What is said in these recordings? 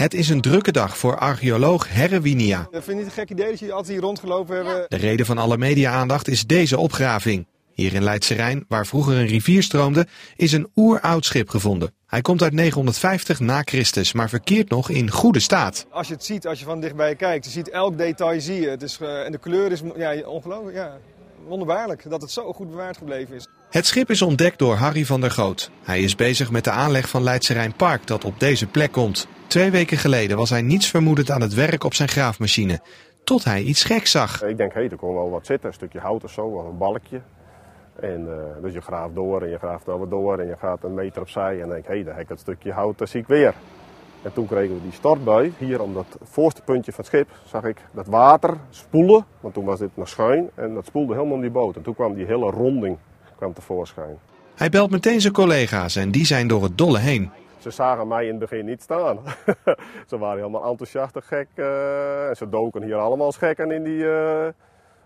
Het is een drukke dag voor archeoloog Herrewinia. Ik vind het niet een gek idee dat jullie altijd hier rondgelopen hebben. De reden van alle media-aandacht is deze opgraving. Hier in Leidse Rijn, waar vroeger een rivier stroomde, is een oeroud schip gevonden. Hij komt uit 950 na Christus, maar verkeert nog in goede staat. Als je het ziet, als je van dichtbij kijkt, je ziet elk detail zie je. Het is, uh, en de kleur is ja, ongelooflijk, ja, wonderbaarlijk dat het zo goed bewaard gebleven is. Het schip is ontdekt door Harry van der Goot. Hij is bezig met de aanleg van Leidse Rijn Park dat op deze plek komt. Twee weken geleden was hij niets vermoedend aan het werk op zijn graafmachine. Tot hij iets geks zag. Ik denk, hé, hey, er kon wel wat zitten. Een stukje hout of zo, of een balkje. En uh, dus je graaft door en je graaft dan wat door en je gaat een meter opzij en denk, hé, hey, daar heb ik dat stukje hout, dat zie ik weer. En toen kregen we die stortbui. Hier om dat voorste puntje van het schip zag ik dat water spoelen, want toen was dit nog schuin. En dat spoelde helemaal om die boot. En toen kwam die hele ronding kwam tevoorschijn. Hij belt meteen zijn collega's en die zijn door het dolle heen. Ze zagen mij in het begin niet staan. ze waren helemaal enthousiast en gek. Uh, en ze doken hier allemaal als gekken in die... Uh,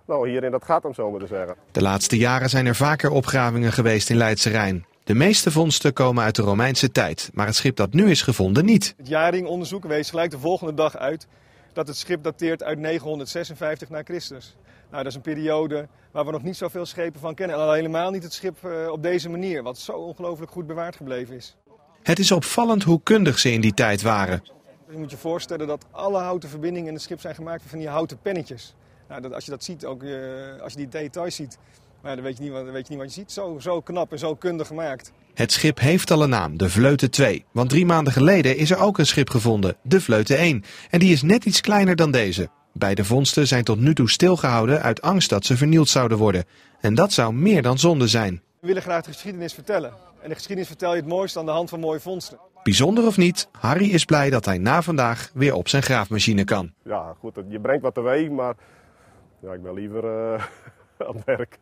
nou, hier in dat gat, om zo maar te zeggen. De laatste jaren zijn er vaker opgravingen geweest in Leidse Rijn. De meeste vondsten komen uit de Romeinse tijd, maar het schip dat nu is gevonden niet. Het jaringonderzoek wees gelijk de volgende dag uit dat het schip dateert uit 956 na Christus. Nou, dat is een periode waar we nog niet zoveel schepen van kennen. En al helemaal niet het schip uh, op deze manier, wat zo ongelooflijk goed bewaard gebleven is. Het is opvallend hoe kundig ze in die tijd waren. Je moet je voorstellen dat alle houten verbindingen in het schip zijn gemaakt van die houten pennetjes. Nou, dat, als je dat ziet, ook uh, als je die details ziet, maar dan weet je niet, wat, weet je niet wat je ziet. Zo, zo knap en zo kundig gemaakt. Het schip heeft al een naam, de Vleuten 2. Want drie maanden geleden is er ook een schip gevonden, de Vleuten 1. En die is net iets kleiner dan deze. Beide vondsten zijn tot nu toe stilgehouden uit angst dat ze vernield zouden worden. En dat zou meer dan zonde zijn. We willen graag de geschiedenis vertellen. En de geschiedenis vertel je het mooist aan de hand van mooie vondsten. Bijzonder of niet, Harry is blij dat hij na vandaag weer op zijn graafmachine kan. Ja, goed, je brengt wat teweeg, maar ja, ik ben liever uh, aan het werk.